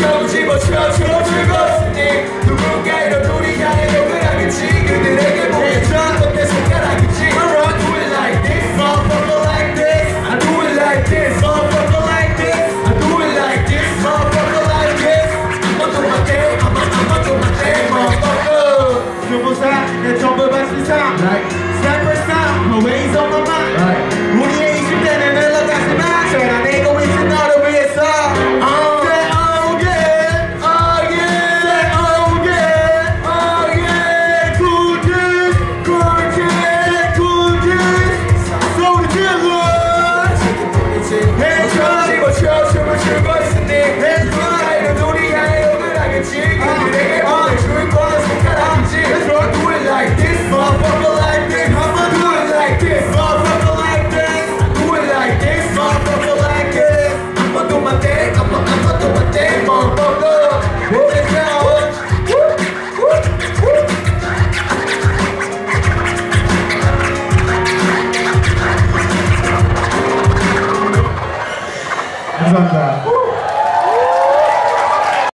저지고 저지고 저지고 스님 누군가 이런 우리 Vamos.